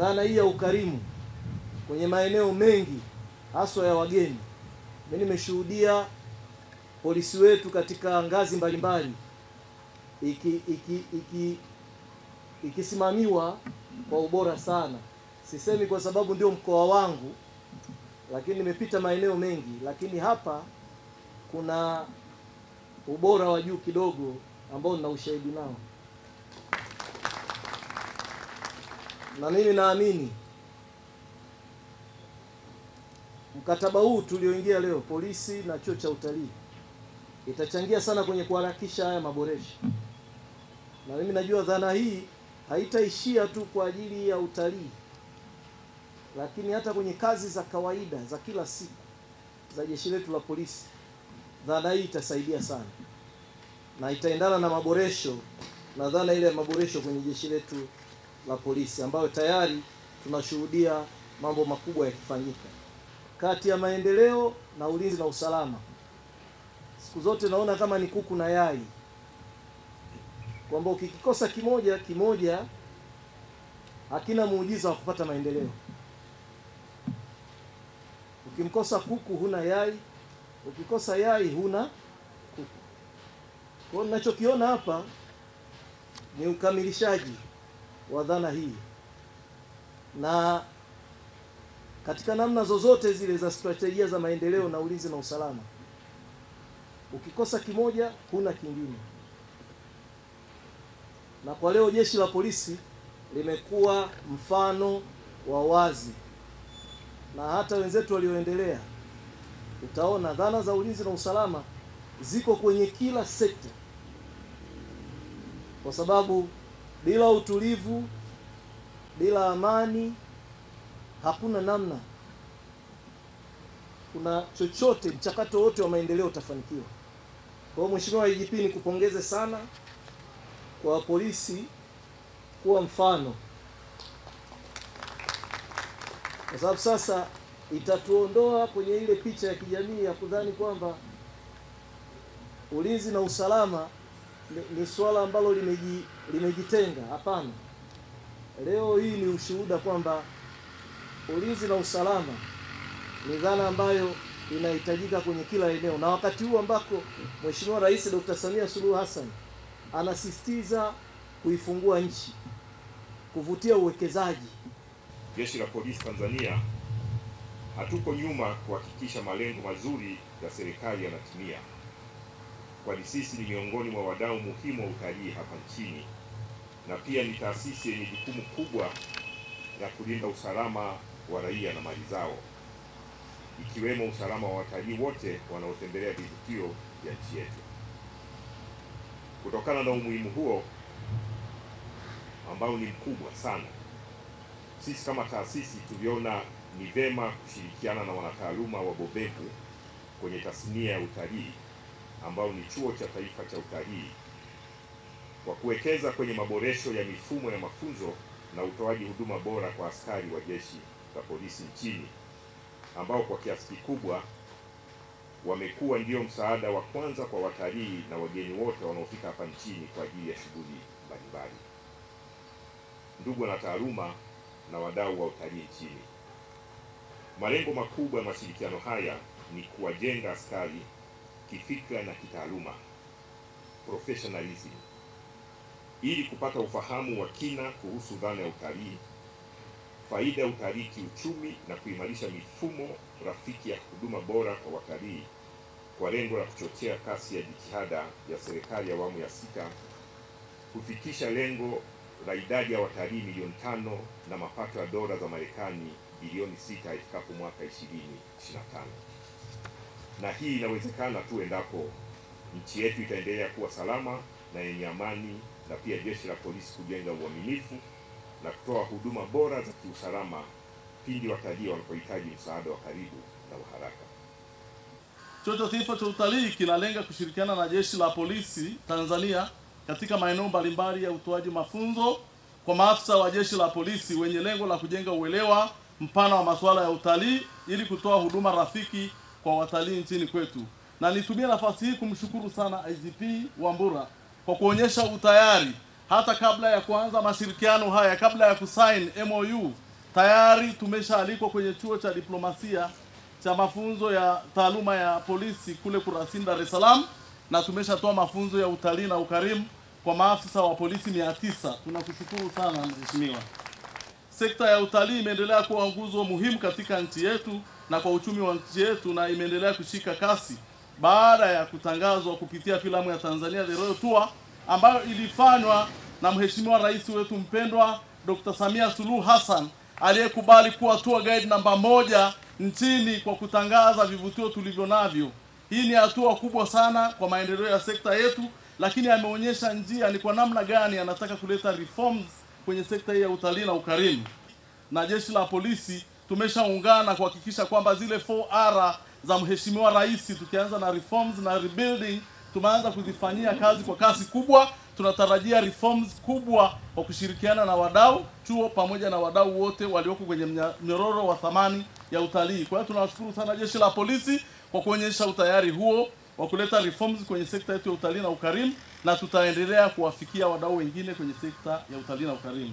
dhana hii ya ukarimu kwenye maeneo mengi haswa ya wageni. Mimi nimeshuhudia polisi wetu katika ngazi mbalimbali iki iki iki ikisimamiwa kwa ubora sana. Sisemi kwa sababu ndio mkoa wangu, lakini nimepita maeneo mengi, lakini hapa kuna ubora wa juu kidogo ambao nina ushahidi nao, na mimi naamini mkataba huu tulioingia leo, polisi na chuo cha utalii, itachangia sana kwenye kuharakisha haya maboresho, na mimi najua dhana hii haitaishia tu kwa ajili ya utalii, lakini hata kwenye kazi za kawaida za kila siku za jeshi letu la polisi, dhana hii itasaidia sana. Na itaendana na maboresho na dhana ile ya maboresho kwenye jeshi letu la polisi, ambayo tayari tunashuhudia mambo makubwa yakifanyika kati ya maendeleo na ulinzi na usalama. Siku zote naona kama ni kuku na yai, kwamba ukikikosa kimoja kimoja hakina muujiza wa kupata maendeleo. Ukimkosa kuku huna yai, ukikosa yai huna kuku. Kwa hiyo ninachokiona hapa ni ukamilishaji wa dhana hii. Na katika namna zozote zile za strategia za maendeleo na ulinzi na usalama, ukikosa kimoja huna kingine. Na kwa leo jeshi la polisi limekuwa mfano wa wazi, na hata wenzetu walioendelea, utaona dhana za ulinzi na usalama ziko kwenye kila sekta, kwa sababu bila utulivu, bila amani hakuna namna kuna chochote, mchakato wote wa maendeleo utafanikiwa. Kwa hiyo Mheshimiwa IGP, nikupongeze sana kwa polisi kuwa mfano, kwa sababu sasa itatuondoa kwenye ile picha ya kijamii ya kudhani kwamba ulinzi na usalama ni, ni swala ambalo limeji, limejitenga. Hapana, leo hii ni ushuhuda kwamba ulinzi na usalama ni dhana ambayo inahitajika kwenye kila eneo, na wakati huu ambako Mheshimiwa Rais Dr. Samia Suluhu Hassan anasisitiza kuifungua nchi, kuvutia uwekezaji. Jeshi la Polisi Tanzania hatuko nyuma kuhakikisha malengo mazuri ya serikali yanatimia, kwani sisi ni miongoni mwa wadau muhimu wa utalii hapa nchini na pia ni taasisi yenye jukumu kubwa la kulinda usalama wa raia na mali zao ikiwemo usalama wa watalii wote wanaotembelea vivutio vya nchi yetu. Kutokana na umuhimu huo ambao ni mkubwa sana, sisi kama taasisi tuliona ni vema kushirikiana na wanataaluma wabobevu kwenye tasnia ya utalii ambao ni Chuo cha Taifa cha Utalii kwa kuwekeza kwenye maboresho ya mifumo ya mafunzo na utoaji huduma bora kwa askari wa jeshi la polisi nchini ambao kwa kiasi kikubwa wamekuwa ndio msaada wa kwanza kwa watalii na wageni wote wanaofika hapa nchini kwa ajili ya shughuli mbalimbali. Ndugu na taaluma na wadau wa utalii nchini, malengo makubwa ya mashirikiano haya ni kuwajenga askari kifikra na kitaaluma, professionalism, ili kupata ufahamu wa kina kuhusu dhana ya utalii faida ya utalii kiuchumi na kuimarisha mifumo rafiki ya huduma bora kwa watalii kwa lengo la kuchochea kasi ya jitihada ya serikali ya awamu ya sita kufikisha lengo la idadi ya watalii milioni tano na mapato ya dola za Marekani bilioni sita ifikapo mwaka 2025. Na hii inawezekana tu endapo nchi yetu itaendelea kuwa salama na yenye amani na pia jeshi la polisi kujenga uaminifu na kutoa huduma bora za kiusalama pindi watalii wanapohitaji msaada wa karibu na wa haraka. Chuo cha Taifa cha Utalii kinalenga kushirikiana na Jeshi la Polisi Tanzania katika maeneo mbalimbali ya utoaji mafunzo kwa maafisa wa Jeshi la Polisi wenye lengo la kujenga uelewa mpana wa masuala ya utalii ili kutoa huduma rafiki kwa watalii nchini kwetu. Na nitumie nafasi hii kumshukuru sana IGP Wambura kwa kuonyesha utayari hata kabla ya kuanza mashirikiano haya, kabla ya kusign MOU tayari tumeshaalikwa kwenye chuo cha diplomasia cha mafunzo ya taaluma ya polisi kule Kurasini, Dar es Salaam, na tumeshatoa mafunzo ya utalii na ukarimu kwa maafisa wa polisi mia tisa. Tunakushukuru sana mheshimiwa. Sekta ya utalii imeendelea kuwa nguzo muhimu katika nchi yetu na kwa uchumi wa nchi yetu, na imeendelea kushika kasi baada ya kutangazwa kupitia filamu ya Tanzania The Royal Tour ambayo ilifanywa na mheshimiwa rais wetu mpendwa Dr. Samia Suluhu Hassan aliyekubali kuwa tour guide namba moja nchini kwa kutangaza vivutio tulivyo navyo. Hii ni hatua kubwa sana kwa maendeleo ya sekta yetu, lakini ameonyesha njia ni kwa namna gani anataka kuleta reforms kwenye sekta hii ya utalii na ukarimu. Na jeshi la polisi tumeshaungana kuhakikisha kwamba zile 4R za mheshimiwa rais, tukianza na reforms na rebuilding, tumeanza kuzifanyia kazi kwa kasi kubwa. Tunatarajia reforms kubwa kwa kushirikiana na wadau chuo pamoja na wadau wote walioko kwenye mnyororo wa thamani ya utalii. Kwa hiyo tunawashukuru sana jeshi la polisi kwa kuonyesha utayari huo wa kuleta reforms kwenye sekta yetu ya utalii na ukarimu, na tutaendelea kuwafikia wadau wengine kwenye sekta ya utalii na ukarimu.